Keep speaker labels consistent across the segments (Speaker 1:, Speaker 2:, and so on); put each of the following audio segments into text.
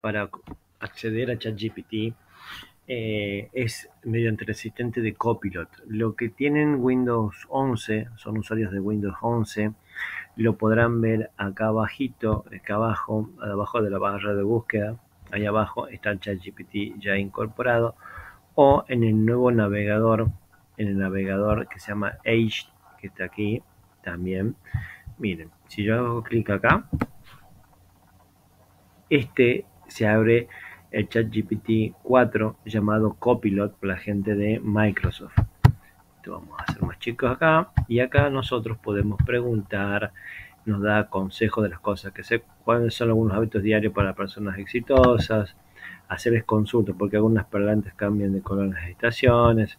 Speaker 1: para acceder a ChatGPT eh, es mediante el asistente de Copilot. Lo que tienen Windows 11, son usuarios de Windows 11, lo podrán ver acá abajito, acá abajo, abajo de la barra de búsqueda, ahí abajo está ChatGPT ya incorporado, o en el nuevo navegador, en el navegador que se llama Edge, que está aquí también. Miren, si yo hago clic acá, este se abre el ChatGPT 4 llamado Copilot por la gente de Microsoft. Vamos a hacer más chicos acá y acá nosotros podemos preguntar, nos da consejos de las cosas que sé, cuáles son algunos hábitos diarios para personas exitosas, hacerles consultas porque algunas parlantes cambian de color en las estaciones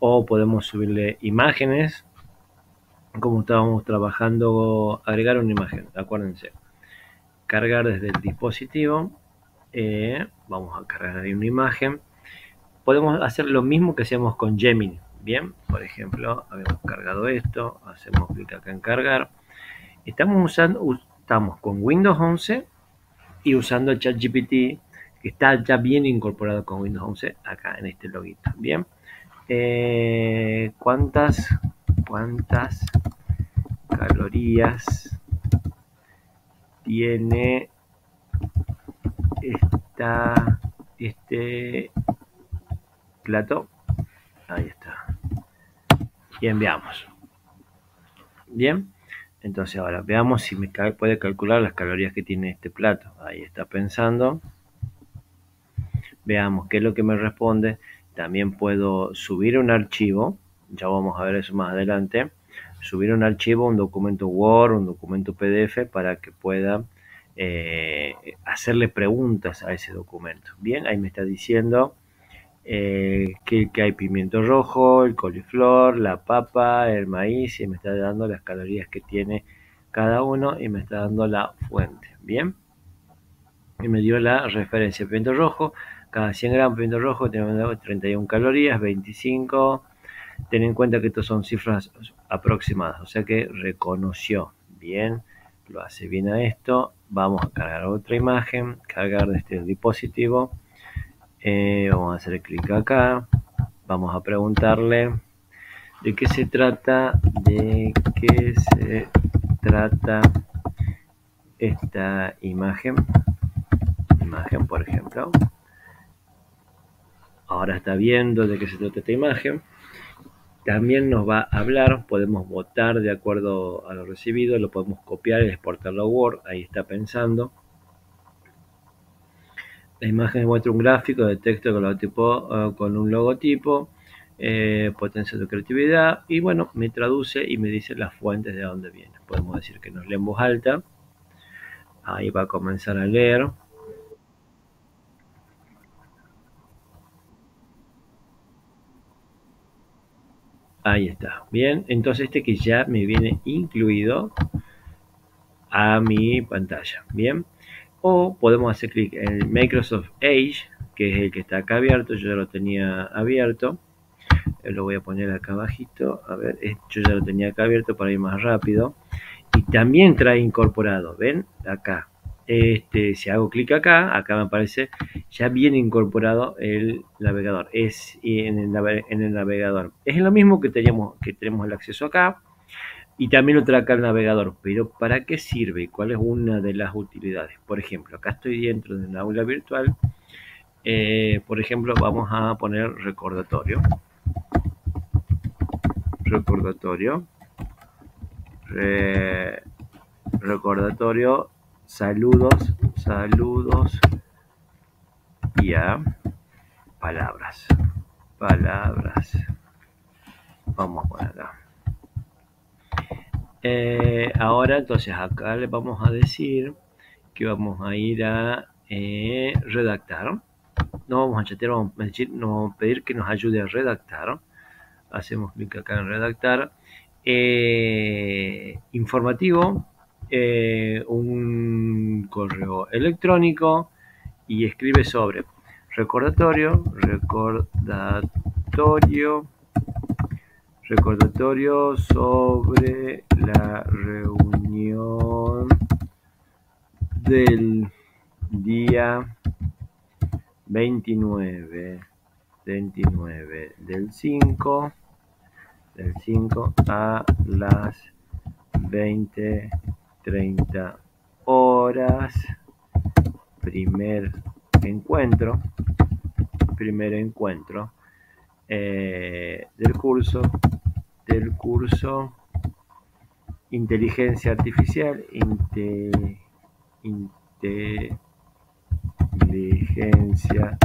Speaker 1: o podemos subirle imágenes como estábamos trabajando agregar una imagen acuérdense cargar desde el dispositivo. Eh, vamos a cargar ahí una imagen. Podemos hacer lo mismo que hacemos con Gemini. Bien, por ejemplo, habíamos cargado esto, hacemos clic acá en cargar. Estamos usando, estamos con Windows 11 y usando ChatGPT que está ya bien incorporado con Windows 11 acá en este loguito. Bien, eh, ¿cuántas, cuántas calorías tiene esta, este plato. Ahí está. Y enviamos. Bien. Entonces ahora veamos si me puede calcular las calorías que tiene este plato. Ahí está pensando. Veamos qué es lo que me responde. También puedo subir un archivo. Ya vamos a ver eso más adelante subir un archivo, un documento Word, un documento PDF para que pueda eh, hacerle preguntas a ese documento. Bien, ahí me está diciendo eh, que, hay pimiento rojo, el coliflor, la papa, el maíz y me está dando las calorías que tiene cada uno y me está dando la fuente. Bien, y me dio la referencia. Pimiento rojo, cada 100 gramos de pimiento rojo tiene 31 calorías, 25 Ten en cuenta que estas son cifras aproximadas, o sea que reconoció bien, lo hace bien a esto. Vamos a cargar otra imagen, cargar de este dispositivo. Eh, vamos a hacer clic acá. Vamos a preguntarle de qué se trata, de qué se trata esta imagen. Imagen, por ejemplo. Ahora está viendo de qué se trata esta imagen. También nos va a hablar, podemos votar de acuerdo a lo recibido, lo podemos copiar y exportarlo a Word, ahí está pensando. La imagen muestra un gráfico de texto con, uh, con un logotipo, eh, potencia de creatividad y bueno, me traduce y me dice las fuentes de dónde viene. Podemos decir que nos lee en voz alta, ahí va a comenzar a leer. Ahí está. Bien, entonces este que ya me viene incluido a mi pantalla. Bien. O podemos hacer clic en Microsoft Edge, que es el que está acá abierto. Yo ya lo tenía abierto. Eh, lo voy a poner acá abajito. A ver, yo ya lo tenía acá abierto para ir más rápido. Y también trae incorporado, ¿ven? Acá. Este, si hago clic acá, acá me aparece ya viene incorporado el navegador. Es en el, navegador. Es lo mismo que teníamos, que tenemos el acceso acá. Y también lo trae acá el navegador. Pero ¿para qué sirve? ¿Cuál es una de las utilidades? Por ejemplo, acá estoy dentro de una aula virtual. Eh, por ejemplo, vamos a poner recordatorio. Recordatorio. recordatorio Saludos, saludos y a palabras. Palabras. Vamos a ponerla. Eh, ahora entonces acá le vamos a decir que vamos a ir a eh, redactar. No vamos a chatear, vamos a, decir, no, pedir que nos ayude a redactar. Hacemos clic acá en redactar. Eh, informativo eh, un correo electrónico y escribe sobre recordatorio, recordatorio, recordatorio sobre la reunión del día 29, 29 del 5, del 5 a las 20, 30 horas. Primer encuentro, primer encuentro eh, del curso, del curso Inteligencia Artificial, inteligencia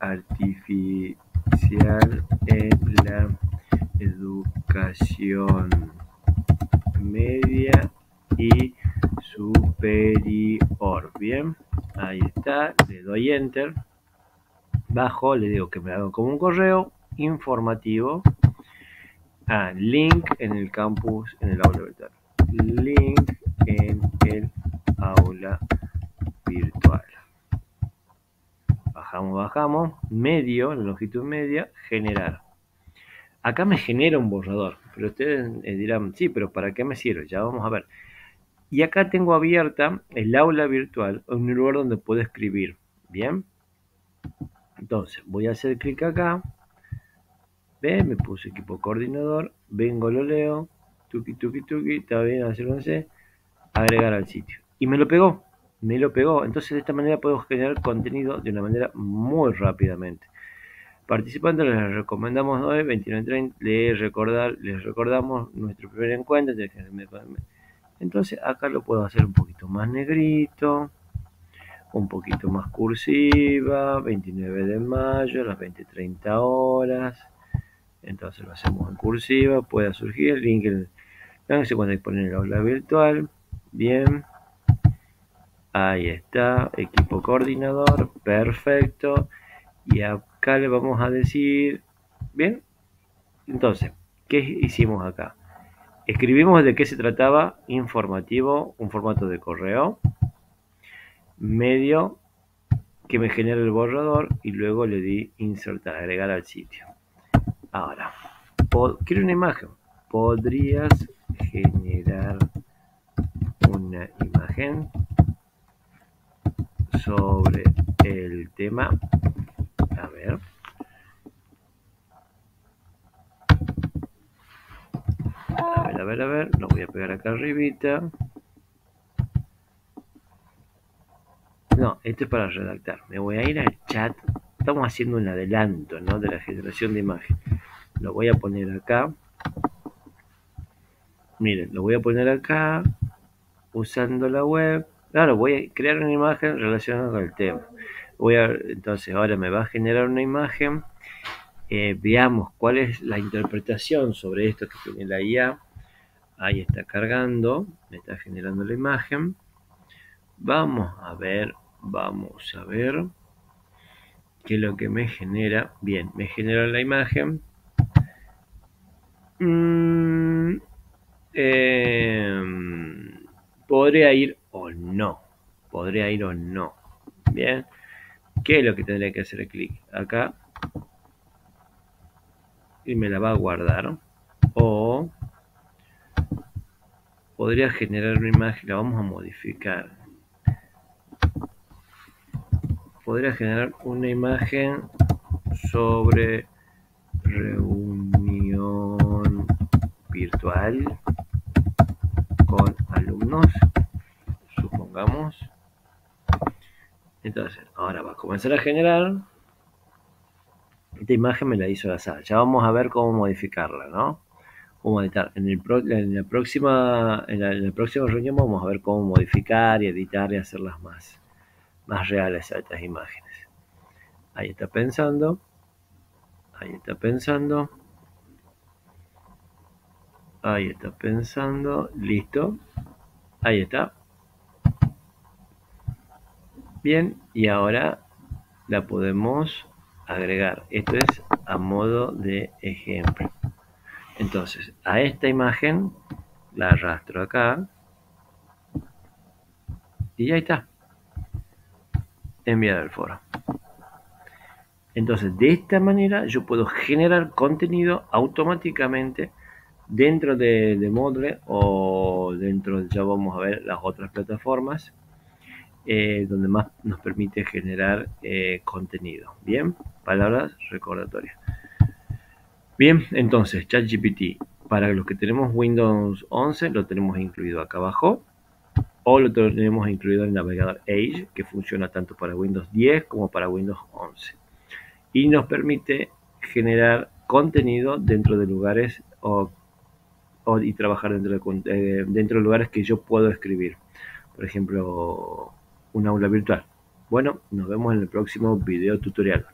Speaker 1: artificial en la educación media y superior. Bien, ahí está, le doy enter. Bajo, le digo que me haga como un correo informativo. Ah, link en el campus, en el aula virtual. Link en el aula virtual. Bajamos, bajamos. Medio, la longitud media, generar. Acá me genera un borrador, pero ustedes eh, dirán, sí, pero ¿para qué me sirve? Ya vamos a ver. Y acá tengo abierta el aula virtual, un lugar donde puedo escribir. Bien. Entonces, voy a hacer clic acá. Ve, me puse equipo coordinador. Vengo, lo leo. Tuki, tuki, tuki. Está bien, hacerlo Agregar al sitio. Y me lo pegó. Me lo pegó. Entonces, de esta manera puedo generar contenido de una manera muy rápidamente. Participantes les recomendamos hoy, 29.30, les, recordar, les recordamos nuestro primer encuentro. Entonces acá lo puedo hacer un poquito más negrito, un poquito más cursiva, 29 de mayo, las 20.30 horas. Entonces lo hacemos en cursiva, pueda surgir el link, el, se puede poner en la aula virtual. Bien. Ahí está, equipo coordinador, perfecto. Y acá le vamos a decir, bien, entonces, ¿qué hicimos acá? Escribimos de qué se trataba, informativo, un formato de correo, medio, que me genera el borrador y luego le di insertar, agregar al sitio. Ahora, quiero una imagen. ¿Podrías generar una imagen sobre el tema a ver. A ver, a ver, a ver. Lo voy a pegar acá arribita. No, esto es para redactar. Me voy a ir al chat. Estamos haciendo un adelanto, ¿no? De la generación de imagen. Lo voy a poner acá. Miren, lo voy a poner acá. Usando la web. Claro, voy a crear una imagen relacionada con el tema voy a, entonces ahora me va a generar una imagen. Eh, veamos cuál es la interpretación sobre esto que tiene la IA. Ahí está cargando, me está generando la imagen. Vamos a ver, vamos a ver qué es lo que me genera. Bien, me genera la imagen. Mm, em, podría ir o no. Podría ir o no. Bien. ¿Qué es lo que tendría que hacer clic? Acá. Y me la va a guardar. O podría generar una imagen, la vamos a modificar. Podría generar una imagen sobre reunión virtual con alumnos, supongamos. Entonces, ahora va a comenzar a generar. Esta imagen me la hizo la sala. Ya vamos a ver cómo modificarla, ¿no? Cómo editar. En, el en, la próxima, en, la, próxima reunión vamos a ver cómo modificar y editar y hacerlas más, más reales a estas imágenes. Ahí está pensando. Ahí está pensando. Ahí está pensando. Listo. Ahí está. Bien, y ahora la podemos agregar. Esto es a modo de ejemplo. Entonces, a esta imagen la arrastro acá. Y ahí está. Enviar al foro. Entonces, de esta manera yo puedo generar contenido automáticamente dentro de, de Moodle o dentro, ya vamos a ver las otras plataformas eh, donde más nos permite generar eh, contenido. Bien, palabras recordatorias. Bien, entonces ChatGPT para los que tenemos Windows 11 lo tenemos incluido acá abajo o lo tenemos incluido en el navegador Edge que funciona tanto para Windows 10 como para Windows 11 y nos permite generar contenido dentro de lugares o, y trabajar dentro de, eh, dentro de lugares que yo puedo escribir por ejemplo un aula virtual. Bueno nos vemos en el próximo video tutorial